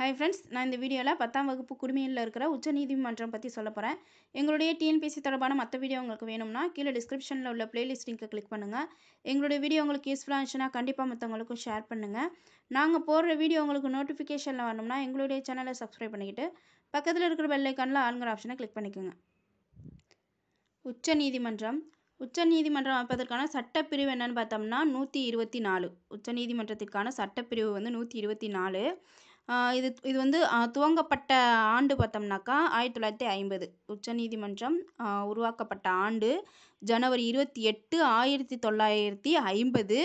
Hi friends நான் இந்த வீடியோவில் பத்தாம் வகுப்பு குடிமையில் இருக்கிற உச்சநீதிமன்றம் பற்றி சொல்ல போகிறேன் எங்களுடைய டிஎன்பிசி தொடர்பான மற்ற வீடியோ உங்களுக்கு வேணும்னா கீழே டிஸ்கிரிப்ஷனில் உள்ள பிளேலிஸ்ட் லிங்க்கை கிளிக் பண்ணுங்கள் எங்களுடைய வீடியோ உங்களுக்கு யூஸ்ஃபுல்லாக இருந்துச்சுன்னா கண்டிப்பாக மற்றவங்களுக்கும் ஷேர் பண்ணுங்கள் நாங்கள் போடுற வீடியோ உங்களுக்கு நோட்டிஃபிகேஷனில் வரணும்னா எங்களுடைய சேனலை சப்ஸ்கிரைப் பண்ணிக்கிட்டு பக்கத்தில் இருக்கிற பெல்லைக்கானில் ஆளுங்கிற ஆப்ஷனை கிளிக் பண்ணிக்கோங்க. உச்சநீதிமன்றம் உச்சநீதிமன்றம் அமைப்பதற்கான சட்டப்பிரிவு என்னன்னு பார்த்தோம்னா நூற்றி இருபத்தி நாலு. உச்சநீதிமன்றத்திற்கான சட்டப்பிரிவு வந்து நூற்றி இருபத்தி நாலு. இது இது வந்து துவங்கப்பட்ட ஆண்டு பார்த்தோம்னாக்கா ஆயிரத்தி தொள்ளாயிரத்தி ஐம்பது உச்சநீதிமன்றம் ஆஹ் உருவாக்கப்பட்ட ஆண்டு ஜனவரி இருபத்தி எட்டு ஆயிரத்தி தொள்ளாயிரத்தி ஐம்பது.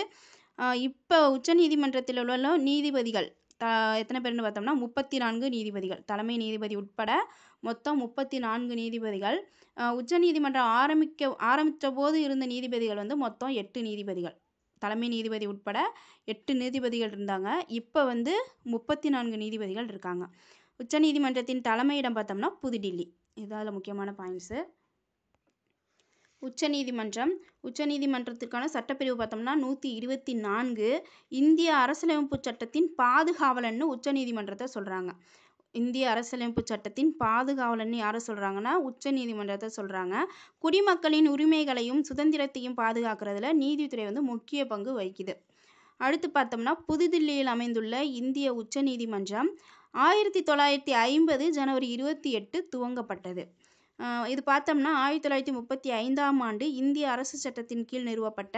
இப்போ உச்சநீதிமன்றத்தில் உள்ள நீதிபதிகள் த எத்தனை பேர்னு பார்த்தோம்னா முப்பத்தி நான்கு நீதிபதிகள் தலைமை நீதிபதி உட்பட மொத்தம் முப்பத்தி நான்கு நீதிபதிகள். ஆஹ் உச்சநீதிமன்றம் ஆரம்பிக்க ஆரம்பித்த போது இருந்த நீதிபதிகள் வந்து மொத்தம் எட்டு நீதிபதிகள். தலைமை நீதிபதி உட்பட எட்டு நீதிபதிகள் இருந்தாங்க. இப்போ வந்து முப்பத்தி நான்கு நீதிபதிகள் இருக்காங்க. உச்சநீதிமன்றத்தின் தலைமையிடம் பார்த்தோம்னா புதுடில்லி. இதால் முக்கியமான பாயிண்ட்ஸு உச்சநீதிமன்றம் உச்சநீதிமன்றத்திற்கான சட்டப்பிரிவு பார்த்தோம்னா நூற்றி இருபத்தி நான்கு. இந்திய அரசியலமைப்பு சட்டத்தின் பாதுகாவலன்னு உச்சநீதிமன்றத்தை சொல்கிறாங்க இந்திய அரசியலமைப்பு சட்டத்தின் பாதுகாவலன்னு யாரை சொல்கிறாங்கன்னா உச்ச நீதிமன்றத்தை சொல்கிறாங்க குடிமக்களின் உரிமைகளையும் சுதந்திரத்தையும் பாதுகாக்கிறதுல நீதித்துறை வந்து முக்கிய பங்கு வகிக்குது. அடுத்து பார்த்தோம்னா புதுதில்லியில் அமைந்துள்ள இந்திய உச்ச நீதிமன்றம் ஆயிரத்தி தொள்ளாயிரத்தி ஐம்பது ஜனவரி இருபத்தி எட்டு துவங்கப்பட்டது. இது பார்த்தோம்னா ஆயிரத்தி தொள்ளாயிரத்தி முப்பத்தி ஐந்தாம் ஆண்டு இந்திய அரசு சட்டத்தின் கீழ் நிறுவப்பட்ட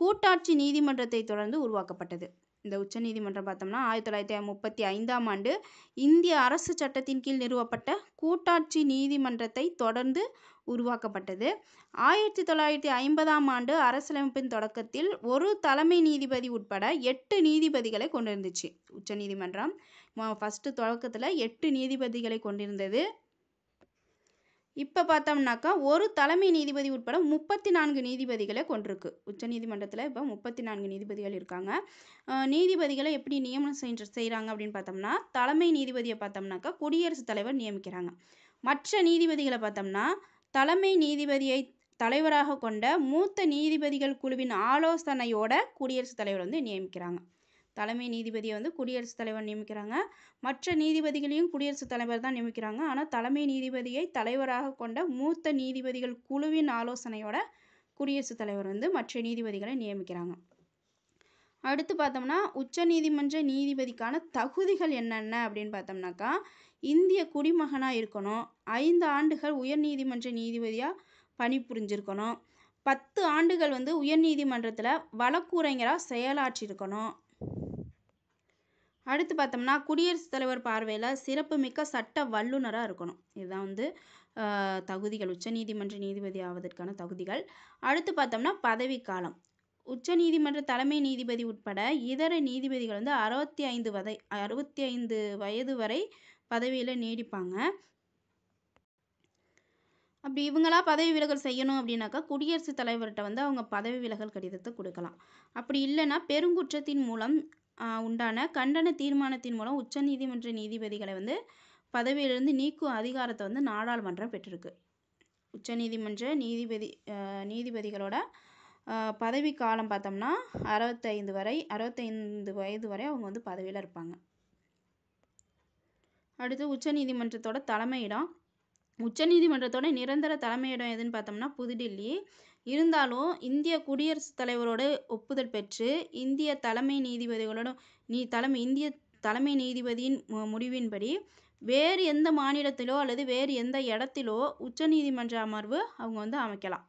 கூட்டாட்சி நீதிமன்றத்தை தொடர்ந்து உருவாக்கப்பட்டது. இந்த உச்சநீதிமன்றம் பார்த்தோம்னா ஆயிரத்தி தொள்ளாயிரத்தி முப்பத்தி ஐந்தாம் ஆண்டு இந்திய அரசு சட்டத்தின் கீழ் நிறுவப்பட்ட கூட்டாட்சி நீதிமன்றத்தை தொடர்ந்து உருவாக்கப்பட்டது. ஆயிரத்தி தொள்ளாயிரத்தி ஐம்பதாம் ஆண்டு அரசியலமைப்பின் தொடக்கத்தில் ஒரு தலைமை நீதிபதி உட்பட எட்டு நீதிபதிகளை கொண்டிருந்துச்சு உச்சநீதிமன்றம். ஃபஸ்ட்டு தொடக்கத்தில் எட்டு நீதிபதிகளை கொண்டிருந்தது. இப்போ பார்த்தோம்னாக்கா ஒரு தலைமை நீதிபதி உட்பட முப்பத்தி நான்கு நீதிபதிகளை கொண்டிருக்கு. உச்சநீதிமன்றத்தில் இப்போ முப்பத்தி நான்கு நீதிபதிகள் இருக்காங்க. நீதிபதிகளை எப்படி நியமனம் செஞ்சு செய்கிறாங்க அப்படின்னு பார்த்தோம்னா தலைமை நீதிபதியை பார்த்தோம்னாக்கா குடியரசுத் தலைவர் நியமிக்கிறாங்க. மற்ற நீதிபதிகளை பார்த்தோம்னா தலைமை நீதிபதியை தலைவராக கொண்ட மூத்த நீதிபதிகள் குழுவின் ஆலோசனையோட குடியரசுத் தலைவர் வந்து நியமிக்கிறாங்க. தலைமை நீதிபதியை வந்து குடியரசுத் தலைவர் நியமிக்கிறாங்க. மற்ற நீதிபதிகளையும் குடியரசுத் தலைவர் தான் நியமிக்கிறாங்க. ஆனால் தலைமை நீதிபதியை தலைவராக கொண்ட மூத்த நீதிபதிகள் குழுவின் ஆலோசனையோட குடியரசுத் தலைவர் வந்து மற்ற நீதிபதிகளை நியமிக்கிறாங்க. அடுத்து பார்த்தோம்னா உச்ச நீதிமன்ற நீதிபதிக்கான தகுதிகள் என்னென்ன அப்படின்னு பார்த்தோம்னாக்கா இந்திய குடிமகனாக இருக்கணும். ஐந்து ஆண்டுகள் உயர்நீதிமன்ற நீதிபதியாக பணிபுரிஞ்சிருக்கணும். பத்து ஆண்டுகள் வந்து உயர்நீதிமன்றத்தில் வழக்குரைஞராக செயலாற்றியிருக்கணும் அடுத்து பார்த்தோம்னா குடியரசுத் தலைவர் பார்வையில் சிறப்புமிக்க சட்ட வல்லுநராக இருக்கணும். இதுதான் வந்து தகுதிகள். உச்சநீதிமன்ற நீதிபதி ஆவதற்கான தகுதிகள். அடுத்து பார்த்தோம்னா பதவிக்காலம். உச்சநீதிமன்ற தலைமை நீதிபதி உட்பட இதர நீதிபதிகள் வந்து அறுபத்தி ஐந்து வதை அறுபத்தி ஐந்து வயது வரை பதவியில் நீடிப்பாங்க. அப்படி இவங்களா பதவி விலகல் செய்யணும் அப்படின்னாக்கா குடியரசுத் தலைவர்கிட்ட வந்து அவங்க பதவி விலகல் கடிதத்தை கொடுக்கலாம். அப்படி இல்லைன்னா பெருங்குற்றத்தின் மூலம் உண்டான கண்டன தீர்மானத்தின் மூலம் உச்சநீதிமன்ற நீதிபதிகளை வந்து பதவியிலிருந்து நீக்கும் அதிகாரத்தை வந்து நாடாளுமன்றம் பெற்றிருக்கு. உச்சநீதிமன்ற நீதிபதி நீதிபதிகளோட ஆஹ், பதவி காலம் பார்த்தோம்னா அறுபத்தைந்து வரை அறுபத்தைந்து வயது வரை அவங்க வந்து பதவியில் இருப்பாங்க. அடுத்து உச்சநீதிமன்றத்தோட தலைமையிடம். உச்சநீதிமன்றத்தோட நிரந்தர தலைமையிடம் எதுன்னு பார்த்தோம்னா புதுடில்லி இருந்தாலும் இந்திய குடியரசுத் தலைவரோட ஒப்புதல் பெற்று இந்திய தலைமை நீதிபதிகளோட நீ தலைமை இந்திய தலைமை நீதிபதியின் மு- முடிவின்படி வேறு எந்த மாநிலத்திலோ அல்லது வேறு எந்த இடத்திலோ உச்சநீதிமன்ற அமர்வு அவங்க வந்து அமைக்கலாம்.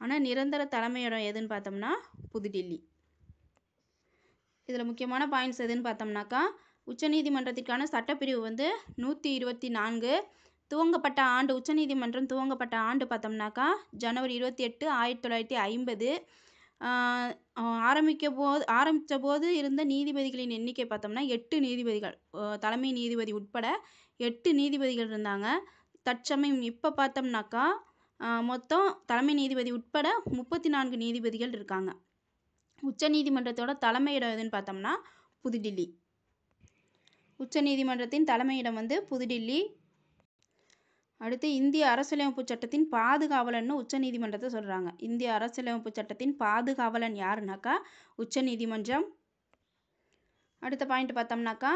ஆனால் நிரந்தர தலைமையிடம் எதுன்னு பார்த்தோம்னா புதுடில்லி. இதில் முக்கியமான பாயிண்ட்ஸ் எதுன்னு பார்த்தோம்னாக்கா உச்சநீதிமன்றத்திற்கான சட்டப்பிரிவு வந்து நூற்றி இருபத்தி நான்கு துவங்கப்பட்ட ஆண்டு உச்சநீதிமன்றம் துவங்கப்பட்ட ஆண்டு பார்த்தோம்னாக்கா ஜனவரி இருபத்தி எட்டு ஆயிரத்தி தொள்ளாயிரத்தி ஐம்பது ஆரம்பிக்க போது ஆரம்பித்த போது இருந்த நீதிபதிகளின் எண்ணிக்கை பார்த்தோம்னா எட்டு நீதிபதிகள் தலைமை நீதிபதி உட்பட எட்டு நீதிபதிகள் இருந்தாங்க. தற்சமயம் இப்போ பார்த்தோம்னாக்கா மொத்தம் தலைமை நீதிபதி உட்பட முப்பத்தி நான்கு நீதிபதிகள் இருக்காங்க. உச்சநீதிமன்றத்தோட தலைமையிடம் எதுன்னு பார்த்தோம்னா புதுடில்லி. உச்சநீதிமன்றத்தின் தலைமையிடம் வந்து புதுடில்லி அடுத்து இந்திய அரசியலமைப்பு சட்டத்தின் பாதுகாவலன்னு உச்சநீதிமன்றத்தை சொல்கிறாங்க இந்திய அரசியலமைப்பு சட்டத்தின் பாதுகாவலன் யாருனாக்கா உச்சநீதிமன்றம். அடுத்த பாயிண்ட் பார்த்தோம்னாக்கா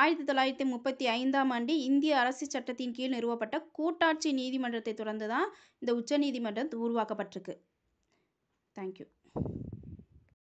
ஆயிரத்தி தொள்ளாயிரத்தி முப்பத்தி ஐந்தாம் ஆண்டு இந்திய அரசு சட்டத்தின் கீழ் நிறுவப்பட்ட கூட்டாட்சி நீதிமன்றத்தை தொடர்ந்து தான் இந்த உச்சநீதிமன்றம் உருவாக்கப்பட்டிருக்கு. தேங்க்யூ